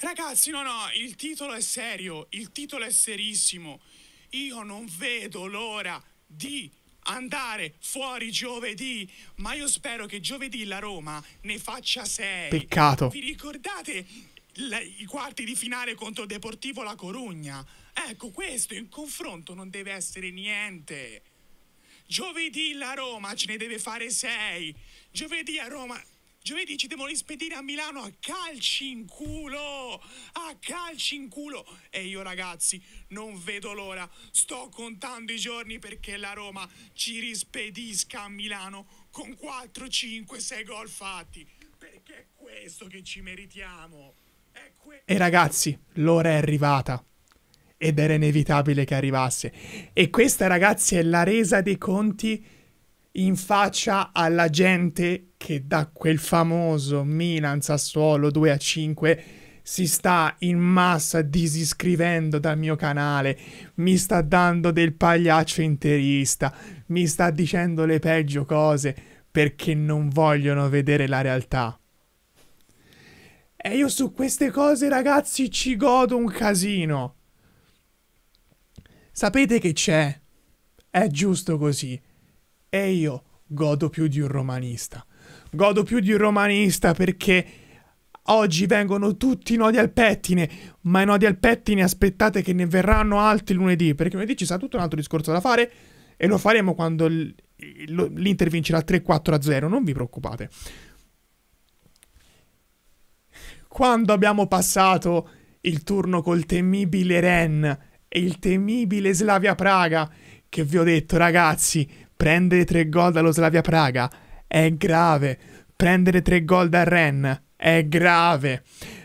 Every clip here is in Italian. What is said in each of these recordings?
Ragazzi, no, no, il titolo è serio, il titolo è serissimo. Io non vedo l'ora di andare fuori giovedì, ma io spero che giovedì la Roma ne faccia sei. Peccato. Vi ricordate la- i quarti di finale contro il Deportivo La Corugna? Ecco, questo in confronto non deve essere niente. Giovedì la Roma ce ne deve fare sei. Giovedì a Roma. Giovedì ci devono rispedire a Milano a calci in culo. A calci in culo. E io, ragazzi, non vedo l'ora. Sto contando i giorni perché la Roma ci rispedisca a Milano con 4, 5, 6 gol fatti. Perché è questo che ci meritiamo. Que- E ragazzi, l'ora è arrivata. Ed era inevitabile che arrivasse. E questa, ragazzi, è la resa dei conti in faccia alla gente che da quel famoso Milan Sassuolo 2 a 5 si sta in massa disiscrivendo dal mio canale, mi sta dando del pagliaccio interista, mi sta dicendo le peggio cose perché non vogliono vedere la realtà. E io su queste cose, ragazzi, ci godo un casino. Sapete che c'è? È giusto così. E io godo più di un romanista. Godo più di un romanista perché oggi vengono tutti i nodi al pettine, ma i nodi al pettine aspettate che ne verranno altri lunedì, perché lunedì ci sarà tutto un altro discorso da fare e lo faremo quando l'Inter vincerà 3-4 a 0, non vi preoccupate. Quando abbiamo passato il turno col temibile Ren e il temibile Slavia Praga, che vi ho detto ragazzi, prendere tre gol dallo Slavia Praga è grave, prendere tre gol dal Ren è grave.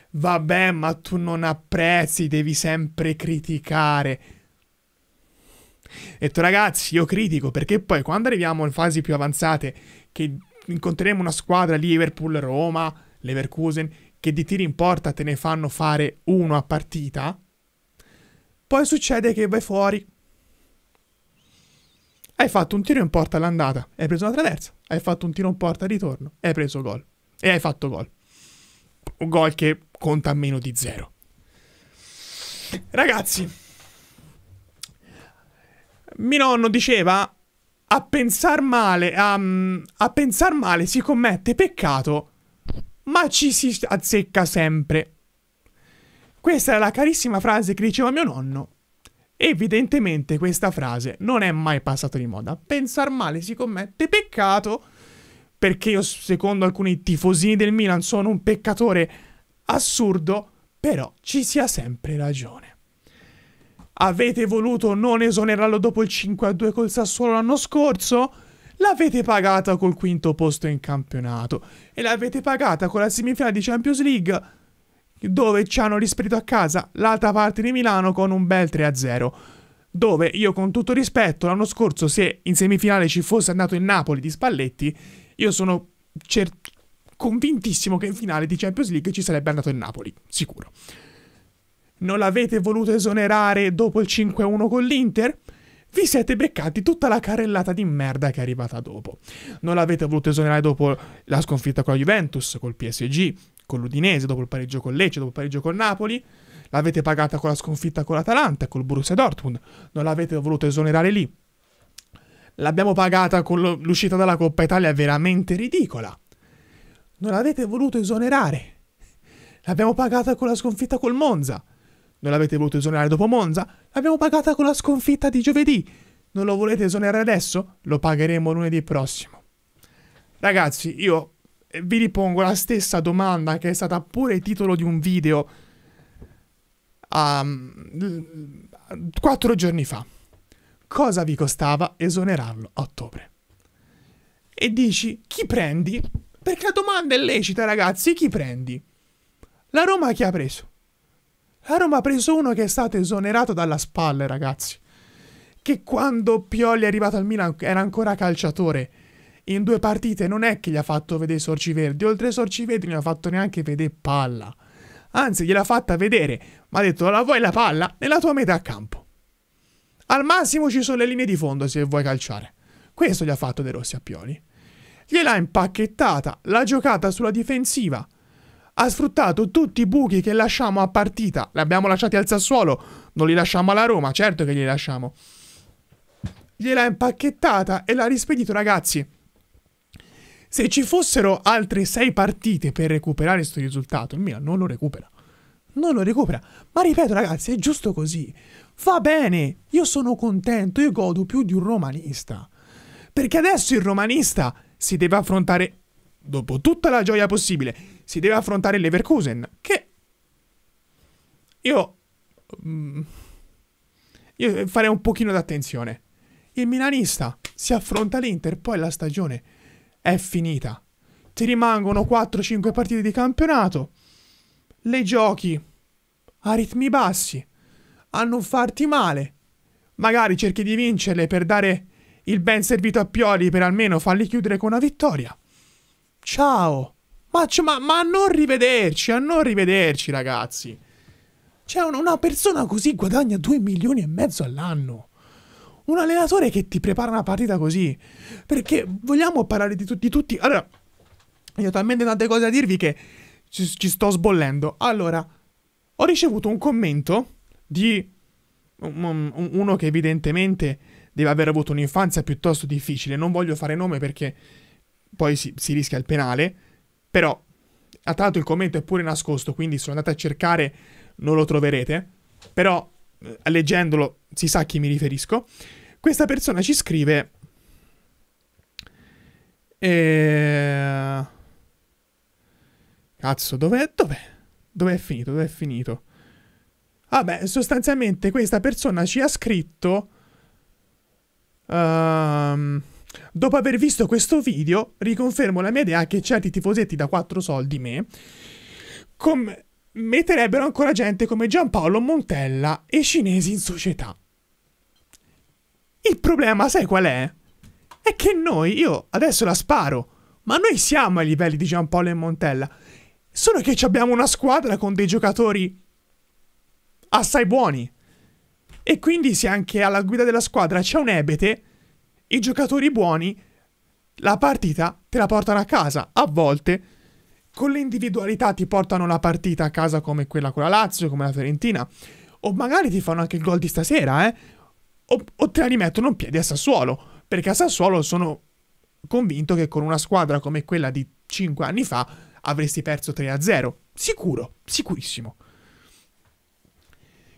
Vabbè, ma tu non apprezzi, devi sempre criticare. Ho detto ragazzi, io critico perché poi quando arriviamo in fasi più avanzate, che incontreremo una squadra Liverpool, Roma, Leverkusen, che di tiri in porta te ne fanno fare uno a partita, poi succede che vai fuori. Hai fatto un tiro in porta all'andata, hai preso una traversa, hai fatto un tiro in porta al ritorno, hai preso gol. E hai fatto gol. Un gol che conta meno di zero. Ragazzi, mio nonno diceva a pensar male, a, a pensar male si commette peccato, ma ci si azzecca sempre. Questa è la carissima frase che diceva mio nonno. Evidentemente questa frase non è mai passata di moda. Pensar male si commette peccato, perché io secondo alcuni tifosini del Milan sono un peccatore assurdo, però ci sia sempre ragione. Avete voluto non esonerarlo dopo il 5-2 col Sassuolo l'anno scorso? L'avete pagata col quinto posto in campionato e l'avete pagata con la semifinale di Champions League dove ci hanno rispedito a casa l'altra parte di Milano con un bel 3-0 dove io con tutto rispetto l'anno scorso se in semifinale ci fosse andato il Napoli di Spalletti io sono cer- convintissimo che in finale di Champions League ci sarebbe andato il Napoli, sicuro. Non l'avete voluto esonerare dopo il 5-1 con l'Inter? Vi siete beccati tutta la carrellata di merda che è arrivata dopo. Non l'avete voluto esonerare dopo la sconfitta con la Juventus, col PSG, con l'Udinese, dopo il pareggio con Lecce, dopo il pareggio con Napoli. L'avete pagata con la sconfitta con l'Atalanta, col Borussia Dortmund. Non l'avete voluto esonerare lì. L'abbiamo pagata con l'uscita dalla Coppa Italia veramente ridicola. Non l'avete voluto esonerare. L'abbiamo pagata con la sconfitta col Monza. Non l'avete voluto esonerare dopo Monza? L'abbiamo pagata con la sconfitta di giovedì. Non lo volete esonerare adesso? Lo pagheremo lunedì prossimo. Ragazzi, io vi ripongo la stessa domanda che è stata pure titolo di un video um, quattro giorni fa. Cosa vi costava esonerarlo a ottobre? E dici, chi prendi? Perché la domanda è lecita, ragazzi, chi prendi? La Roma chi ha preso? La Roma ha preso uno che è stato esonerato dalla spalla, ragazzi. Che quando Pioli è arrivato al Milan era ancora calciatore. In due partite non è che gli ha fatto vedere sorci verdi, oltre ai sorci verdi non gli ha fatto neanche vedere palla. Anzi, gliel'ha fatta vedere, ma ha detto la vuoi la palla nella tua metà campo. Al massimo ci sono le linee di fondo se vuoi calciare. Questo gli ha fatto De Rossi a Pioli. Gliel'ha impacchettata, l'ha giocata sulla difensiva. ha sfruttato tutti i buchi che lasciamo a partita. Li abbiamo lasciati al Sassuolo, non li lasciamo alla Roma, certo che li lasciamo. Gliel'ha impacchettata e l'ha rispedito, ragazzi. Se ci fossero altre sei partite per recuperare questo risultato, il Milan non lo recupera. Non lo recupera. Ma ripeto, ragazzi, è giusto così. Va bene, io sono contento, io godo più di un romanista. Perché adesso il romanista si deve affrontare, dopo tutta la gioia possibile, si deve affrontare l'Everkusen, che io... Mm, io farei un pochino d'attenzione. Il milanista si affronta l'Inter, poi la stagione è finita. Ti rimangono 4-5 partite di campionato. Le giochi a ritmi bassi, a non farti male. Magari cerchi di vincerle per dare il ben servito a Pioli per almeno farli chiudere con una vittoria. Ciao! Ma, ma, ma a non rivederci, a non rivederci, ragazzi. Cioè, una, persona così guadagna 2 milioni e mezzo all'anno. Un allenatore che ti prepara una partita così. Perché vogliamo parlare di, tu- di tutti. Allora, io ho talmente tante cose da dirvi che ci, ci sto sbollendo. Allora, ho ricevuto un commento di un, un, uno che evidentemente deve aver avuto un'infanzia piuttosto difficile. Non voglio fare nome perché poi si, si rischia il penale. Però, tra l'altro, il commento è pure nascosto, quindi se lo andate a cercare non lo troverete. Però, leggendolo, si sa a chi mi riferisco. Questa persona ci scrive. Eh... Cazzo, dov'è? Dov'è? Dov'è finito? Dov'è finito? Vabbè, sostanzialmente questa persona ci ha scritto. Um, Dopo aver visto questo video, riconfermo la mia idea che certi tifosetti da 4 soldi me com- metterebbero ancora gente come Giampaolo Montella e cinesi in società. Il problema, sai qual è? È che noi, io adesso la sparo, ma noi siamo ai livelli di Giampaolo e Montella. Solo che abbiamo una squadra con dei giocatori assai buoni. E quindi se anche alla guida della squadra c'è un ebete, i giocatori buoni la partita te la portano a casa. A volte con le individualità ti portano la partita a casa come quella con la Lazio, come la Fiorentina. O magari ti fanno anche il gol di stasera, eh? O, o te la rimettono in piedi a Sassuolo. Perché a Sassuolo sono convinto che con una squadra come quella di 5 anni fa avresti perso 3-0. Sicuro, sicurissimo.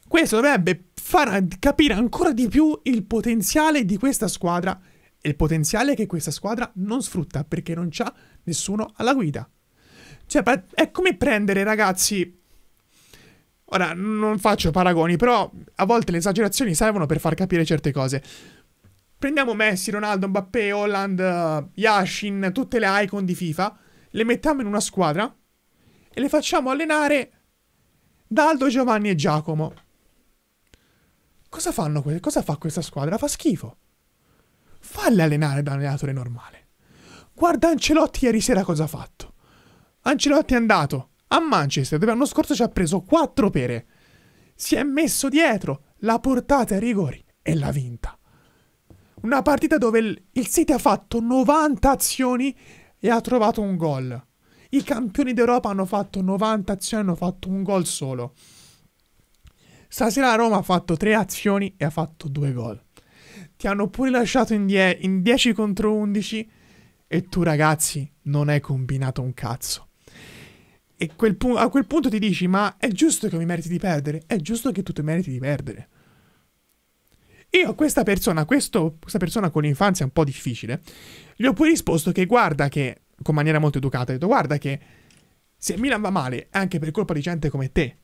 Questo dovrebbe far capire ancora di più il potenziale di questa squadra e il potenziale che questa squadra non sfrutta perché non c'ha nessuno alla guida. Cioè, è come prendere ragazzi. Ora, non faccio paragoni, però a volte le esagerazioni servono per far capire certe cose. Prendiamo Messi, Ronaldo, Mbappé, Holland, Yashin, tutte le icon di FIFA, le mettiamo in una squadra e le facciamo allenare da Aldo, Giovanni e Giacomo. Cosa fanno Cosa fa questa squadra? Fa schifo. Falli allenare da un allenatore normale. Guarda Ancelotti ieri sera cosa ha fatto. Ancelotti è andato a Manchester dove l'anno scorso ci ha preso quattro pere. Si è messo dietro, l'ha portata ai rigori e l'ha vinta. Una partita dove il, City ha fatto 90 azioni e ha trovato un gol. I campioni d'Europa hanno fatto 90 azioni e hanno fatto un gol solo. Stasera la Roma ha fatto tre azioni e ha fatto due gol. Ti hanno pure lasciato in, die- in 10 contro 11 e tu ragazzi non hai combinato un cazzo. E quel pu- a quel punto ti dici ma è giusto che mi meriti di perdere? È giusto che tu ti meriti di perdere. Io a questa persona, questo, questa persona con l'infanzia un po' difficile, gli ho pure risposto che guarda che, con maniera molto educata, ho detto guarda che se Milan va male è anche per colpa di gente come te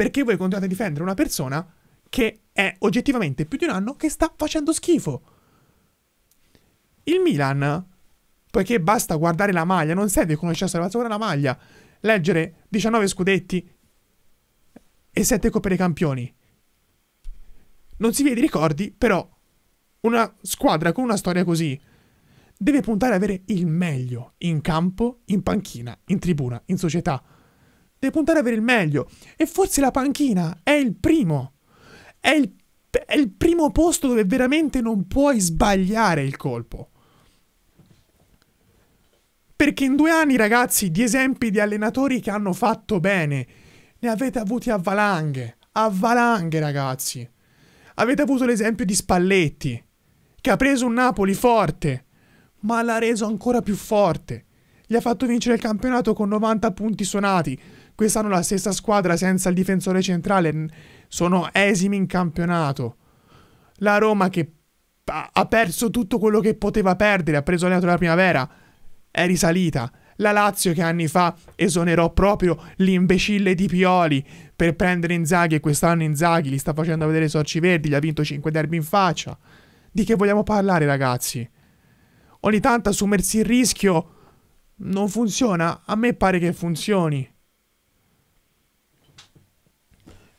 perché voi continuate a difendere una persona che è oggettivamente più di un anno che sta facendo schifo. Il Milan, poiché basta guardare la maglia, non serve conoscere la guardare la maglia, leggere 19 scudetti e 7 coppe dei campioni. Non si vede i ricordi, però una squadra con una storia così deve puntare ad avere il meglio in campo, in panchina, in tribuna, in società. Deve puntare ad avere il meglio. E forse la panchina è il primo. È il, è il primo posto dove veramente non puoi sbagliare il colpo. Perché in due anni, ragazzi, di esempi di allenatori che hanno fatto bene, ne avete avuti a valanghe. A valanghe, ragazzi. Avete avuto l'esempio di Spalletti, che ha preso un Napoli forte, ma l'ha reso ancora più forte. Gli ha fatto vincere il campionato con 90 punti suonati. Quest'anno la stessa squadra senza il difensore centrale sono esimi in campionato. La Roma che ha perso tutto quello che poteva perdere, ha preso l'allenatore della primavera, è risalita. La Lazio che anni fa esonerò proprio l'imbecille di Pioli per prendere Inzaghi e quest'anno Inzaghi li sta facendo vedere i sorci verdi, gli ha vinto 5 derby in faccia. Di che vogliamo parlare ragazzi? Ogni tanto assumersi il rischio non funziona? A me pare che funzioni.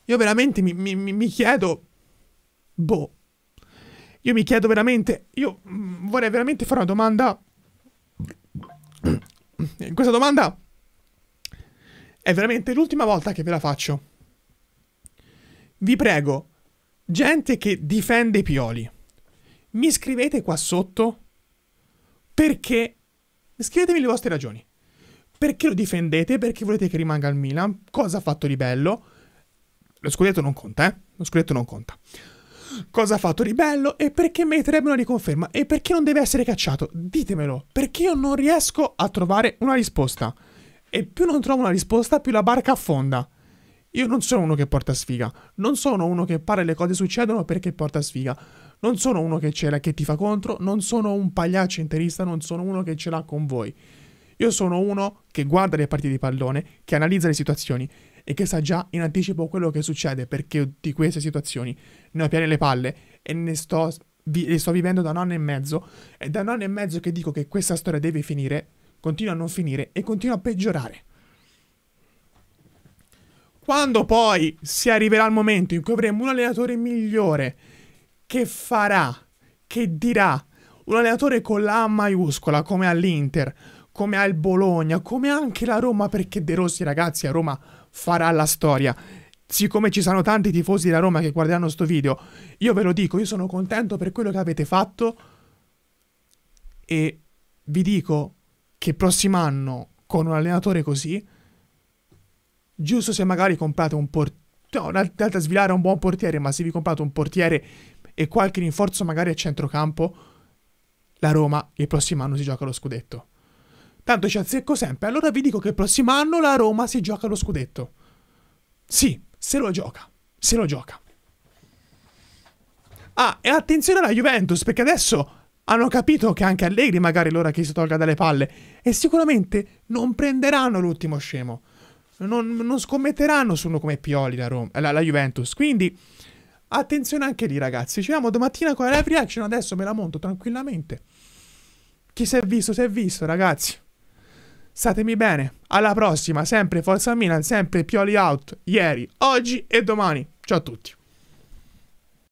Io veramente mi, mi, mi chiedo... Boh. Io mi chiedo veramente... Io mm, vorrei veramente fare una domanda questa domanda è veramente l'ultima volta che ve la faccio. Vi prego, gente che difende i Pioli, mi scrivete qua sotto perché... Scrivetemi le vostre ragioni. Perché lo difendete? Perché volete che rimanga al Milan? Cosa ha fatto di bello? Lo scudetto non conta, eh? Lo scudetto non conta cosa ha fatto di bello e perché meriterebbe una riconferma e perché non deve essere cacciato. Ditemelo, perché io non riesco a trovare una risposta. E più non trovo una risposta, più la barca affonda. Io non sono uno che porta sfiga, non sono uno che pare le cose succedono perché porta sfiga. Non sono uno che ce l'ha che ti fa contro, non sono un pagliaccio interista, non sono uno che ce l'ha con voi. Io sono uno che guarda le partite di pallone, che analizza le situazioni e che sa già in anticipo quello che succede perché di queste situazioni ne ho piene le palle e ne sto, vi, le sto vivendo da un anno e mezzo. È da un anno e mezzo che dico che questa storia deve finire, continua a non finire e continua a peggiorare. Quando poi si arriverà il momento in cui avremo un allenatore migliore che farà, che dirà, un allenatore con la A maiuscola come all'Inter, come al Bologna, come anche la Roma, perché De Rossi ragazzi a Roma farà la storia. Siccome ci sono tanti tifosi della Roma che guarderanno sto video, io ve lo dico, io sono contento per quello che avete fatto e vi dico che prossimo anno con un allenatore così, giusto se magari comprate un portiere, no, andate a svilare un buon portiere, ma se vi comprate un portiere e qualche rinforzo magari a centrocampo, la Roma il prossimo anno si gioca lo scudetto. Tanto ci azzecco sempre. Allora vi dico che il prossimo anno la Roma si gioca lo scudetto. Sì, se lo gioca. Se lo gioca. Ah, e attenzione alla Juventus, perché adesso hanno capito che anche Allegri magari l'ora che si tolga dalle palle. E sicuramente non prenderanno l'ultimo scemo. Non, non scommetteranno su uno come Pioli la, Roma, la, la Juventus. Quindi attenzione anche lì, ragazzi. Ci vediamo domattina con la live reaction. Adesso me la monto tranquillamente. Chi si è visto, si è visto, ragazzi. Statemi bene. Alla prossima, sempre Forza Milan, sempre Pioli out, ieri, oggi e domani. Ciao a tutti.